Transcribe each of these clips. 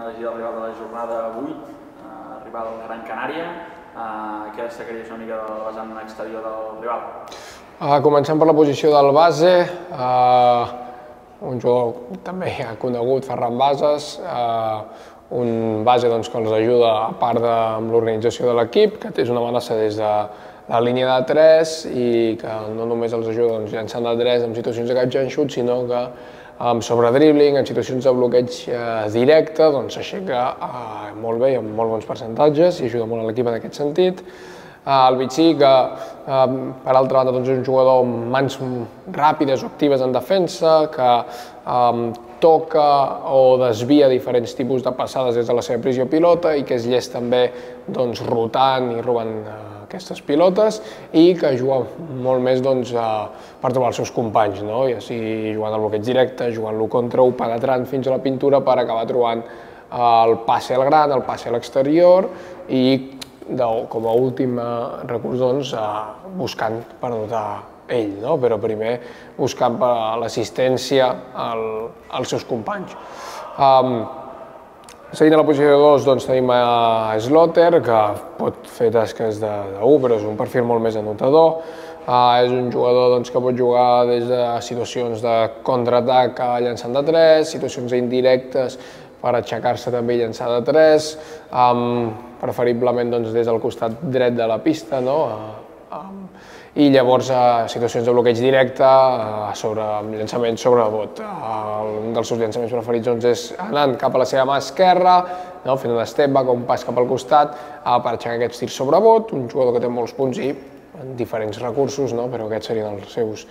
han elegit el rival de la jornada 8, eh, rival Gran Canària. Eh, què destacaries una mica del vessant exterior del rival? Uh, començant per la posició del base, uh, un jugador també ja conegut, Ferran Bases, uh, un base doncs, que els ajuda a part de, l'organització de l'equip, que és una amenaça des de la línia de 3 i que no només els ajuda doncs, llançant de 3 en situacions de and shoot, sinó que amb sobredribling, en situacions de bloqueig eh, directe, doncs s'aixeca eh, molt bé i amb molt bons percentatges i ajuda molt a l'equip en aquest sentit. Eh, el Vichy, que eh, per altra banda doncs, és un jugador amb mans ràpides o actives en defensa, que eh, toca o desvia diferents tipus de passades des de la seva prisió pilota i que és llest també doncs, rotant i robant eh, aquestes pilotes i que juga molt més doncs, eh, per trobar els seus companys, no? ja sigui jugant al bloqueig directe, jugant l'1 contra 1, penetrant fins a la pintura per acabar trobant eh, el passe al gran, el passe a l'exterior i de, com a últim recurs doncs, eh, buscant per notar ell, no? però primer buscant l'assistència al, als seus companys. Um, Seguint a la posició de 2 doncs, tenim a Slotter, que pot fer tasques de, de 1, però és un perfil molt més anotador. Uh, és un jugador doncs, que pot jugar des de situacions de contraatac a llançant de 3, situacions indirectes per aixecar-se també i llançar de 3, um, preferiblement doncs, des del costat dret de la pista, no? Uh, um, i llavors a situacions de bloqueig directe, a sobre, llançament sobre bot. Un dels seus llançaments preferits doncs, és anant cap a la seva mà esquerra, no? fent un step back o un pas cap al costat per aixecar aquests tirs sobre bot, un jugador que té molts punts i diferents recursos, no? però aquests serien els seus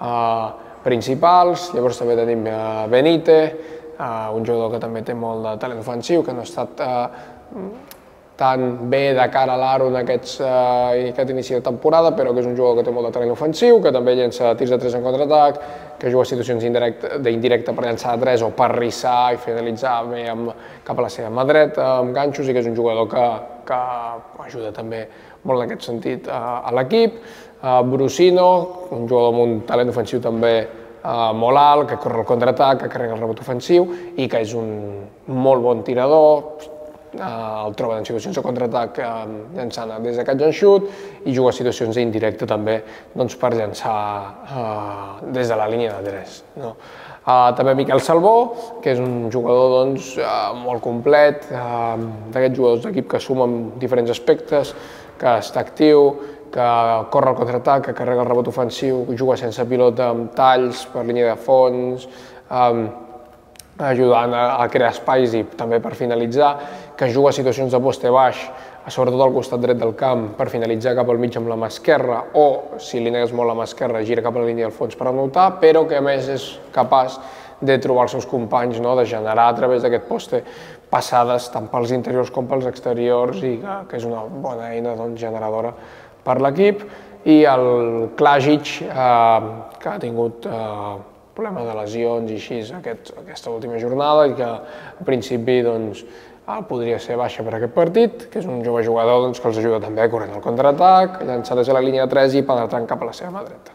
uh, principals. Llavors també tenim uh, Benite, uh, un jugador que també té molt de talent ofensiu, que no ha estat uh, tan bé de cara a l'aro en aquests, eh, aquest inici de temporada, però que és un jugador que té molt de talent ofensiu, que també llença tirs de 3 en contraatac, que juga situacions d'indirecte per llançar de 3 o per rissar i finalitzar bé amb, cap a la seva mà dreta, amb ganxos, i que és un jugador que, que ajuda també molt en aquest sentit a, a l'equip. Uh, Brusino, un jugador amb un talent ofensiu també uh, molt alt, que corre el contraatac, que carrega el rebot ofensiu i que és un molt bon tirador, eh, el troben en situacions de contraatac eh, llançant des de catch and shoot i juga situacions indirecte també doncs, per llançar eh, des de la línia de 3. No? Uh, també Miquel Salvó, que és un jugador doncs, uh, molt complet, uh, d'aquests jugadors d'equip que sumen diferents aspectes, que està actiu, que corre el contraatac, que carrega el rebot ofensiu, que juga sense pilota amb talls per línia de fons, um, ajudant a, a crear espais i també per finalitzar, que juga a situacions de poste baix, sobretot al costat dret del camp, per finalitzar cap al mig amb la mà esquerra, o, si li negues molt la mà esquerra, gira cap a la línia del fons per anotar, però que a més és capaç de trobar els seus companys, no? de generar a través d'aquest poste passades tant pels interiors com pels exteriors i que, que és una bona eina doncs, generadora per l'equip. I el Klajic, eh, que ha tingut eh, problema de lesions i així aquest, aquesta última jornada i que a principi doncs, ah, podria ser baixa per aquest partit, que és un jove jugador doncs, que els ajuda també a correr el contraatac, llançar des de la línia de 3 i penetrant cap a la seva mà dreta.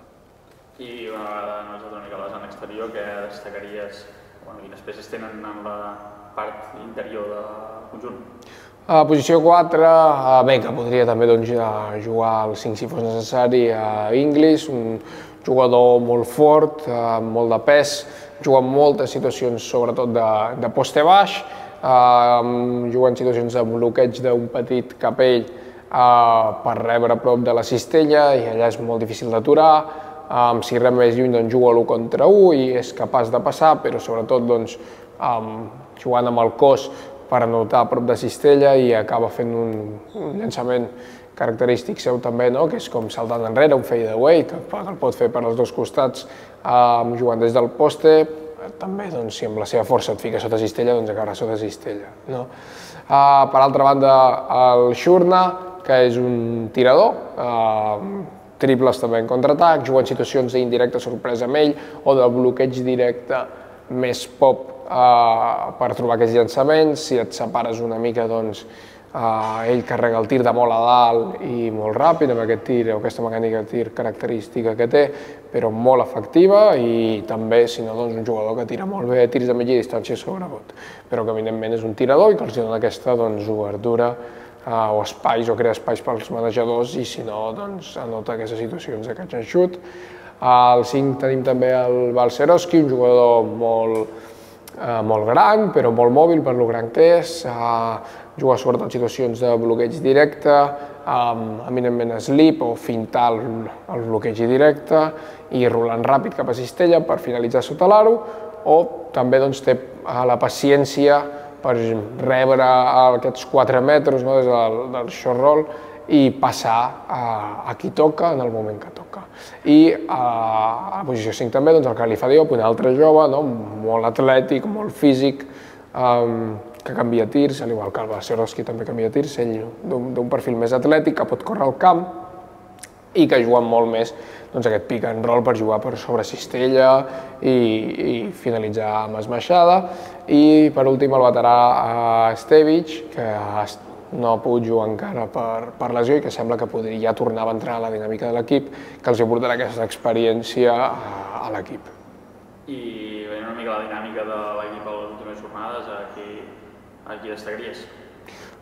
I una vegada analitzat una mica la zona exterior, què destacaries, bueno, quines peces tenen en la part interior del conjunt? A posició 4, a Beca podria també doncs, jugar al 5 si fos necessari a Inglis, un jugador molt fort, amb molt de pes, juga en moltes situacions, sobretot de, de poste baix, eh, juga en situacions de bloqueig d'un petit capell eh, per rebre a prop de la cistella i allà és molt difícil d'aturar, eh, si rep més lluny doncs, juga l'1 contra 1 i és capaç de passar, però sobretot doncs, eh, jugant amb el cos per anotar a prop de cistella i acaba fent un, un llançament característic seu també, no? que és com saltant enrere, un fade away, que, el pot fer per als dos costats eh, jugant des del poste, també doncs, si amb la seva força et fica sota cistella, doncs acabarà sota cistella. No? Uh, per altra banda, el Shurna, que és un tirador, uh, triples també en contraatac, juga en situacions d'indirecta sorpresa amb ell o de bloqueig directe més pop uh, per trobar aquests llançaments, si et separes una mica doncs, Uh, ell carrega el tir de molt a dalt i molt ràpid amb aquest tir o aquesta mecànica de tir característica que té, però molt efectiva i també, si no, doncs un jugador que tira molt bé tirs de mitja distància sobre bot, però que evidentment és un tirador i que els dona aquesta doncs, obertura uh, o espais o crea espais pels manejadors i si no, doncs anota aquestes situacions de catch and shoot. Al 5 tenim també el Balcerowski, un jugador molt, eh, molt gran, però molt mòbil per lo gran que és, eh, juga sobretot en situacions de bloqueig directe, amb eminentment slip o fintar el, el bloqueig directe i rolant ràpid cap a cistella per finalitzar sota l'aro, o també doncs, té eh, la paciència per rebre aquests 4 metres no, des del, del short roll i passar a, a qui toca en el moment que toca. I a, a posició 5 també doncs, el Califa Diop, un altre jove, no? molt atlètic, molt físic, um, que canvia tirs, al igual que el Bacerovski també canvia tirs, ell d'un perfil més atlètic, que pot córrer al camp i que juga molt més doncs, aquest pick and roll per jugar per sobre cistella i, i finalitzar amb esmaixada. I per últim el veterà uh, Stevic, que ha pogut jugar encara per, per lesió i que sembla que podria tornar a entrar a la dinàmica de l'equip, que els aportarà aquesta experiència a, a l'equip. I veient una mica la dinàmica de l'equip a les últimes jornades, a qui, a qui destacaries?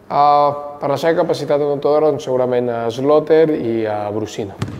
Uh, per la seva capacitat anotadora, doncs, segurament a Slotter i a Brusino.